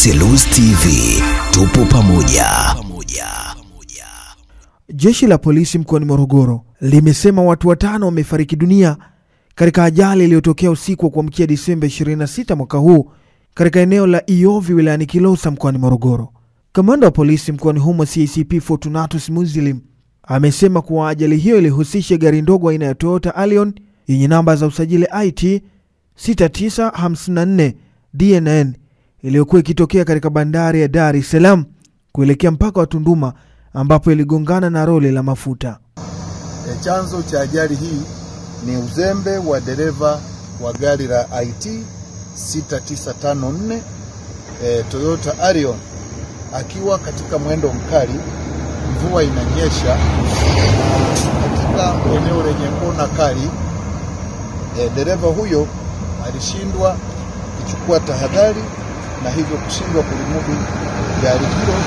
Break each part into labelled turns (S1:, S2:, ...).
S1: Selous TV tupo pamoja.
S2: Jeshi la polisi mkoani Morogoro limesema watu watano wamefariki dunia katika ajali iliyotokea usiku wa kuamkia Disemba 26 mwaka huu katika eneo la Iovi wilayani Kilosa mkoani Morogoro. Kamanda wa polisi mkoani humo CACP Fortunatus Muslim amesema kuwa ajali hiyo ilihusisha gari ndogo aina ya Toyota alion yenye namba za usajili IT 6954 DNN iliyokuwa ikitokea katika bandari ya Dar es Salaam kuelekea mpaka wa Tunduma ambapo iligongana na roli la mafuta.
S3: E, chanzo cha ajali hii ni uzembe wa dereva wa gari la IT 6954 e, Toyota Arion akiwa katika mwendo mkali, mvua inanyesha katika eneo lenye kona kali. E, dereva huyo alishindwa kuchukua tahadhari na hivyo kushindwa kulimudu gari hilo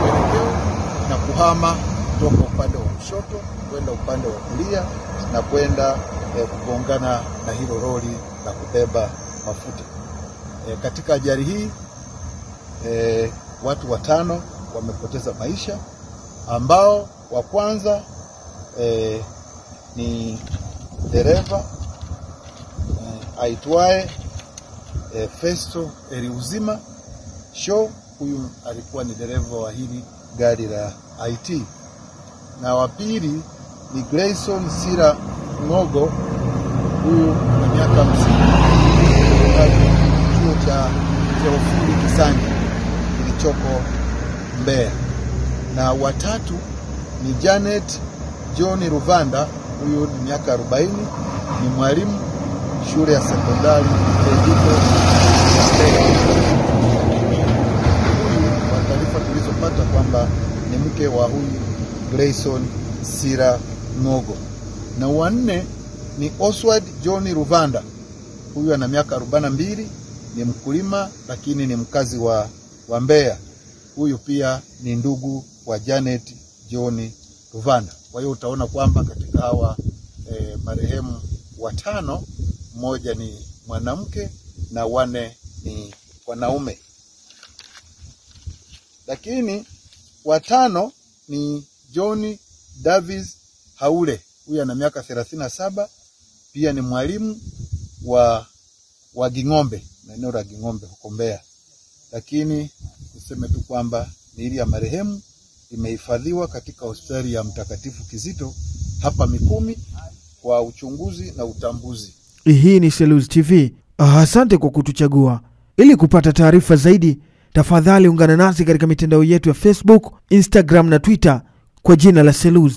S3: mwelekeo na kuhama kutoka upande wa kushoto kwenda upande wa kulia na kwenda e, kugongana na hilo roli la kubeba mafuta. E, katika ajali hii e, watu watano wamepoteza maisha ambao wa kwanza e, ni dereva e, aitwaye e, Festo Eliuzima Show. Huyu alikuwa ni dereva wa hili gari la IT, na wa pili ni Grayson Sira Ngogo, huyu na miaka hamsini. Chuo cha cha ufundi Kisangi kilichoko Mbeya, na watatu ni Janet John Ruvanda, huyu ni miaka 40, ni mwalimu shule ya sekondari Tendiko kwa taarifa tulizopata kwamba ni mke wa huyu Grayson Sira Ngogo, na wanne ni Oswald John Ruvanda, huyu ana miaka 42, ni mkulima lakini ni mkazi wa, wa Mbeya. Huyu pia ni ndugu wa Janet John Ruvanda. Kwa hiyo utaona kwamba katika hawa e, marehemu watano mmoja ni mwanamke na wane ni wanaume, lakini watano ni John Davis Haule, huyu ana miaka thelathini na saba, pia ni mwalimu wa, wa Ging'ombe na eneo la Ging'ombe huko Mbeya, lakini niseme tu kwamba miili ya marehemu imehifadhiwa katika hospitali ya Mtakatifu Kizito hapa Mikumi kwa uchunguzi na utambuzi.
S2: Hii ni Selous TV. Asante kwa kutuchagua. Ili kupata taarifa zaidi, tafadhali ungana nasi katika mitandao yetu ya Facebook, Instagram na Twitter kwa jina la Selous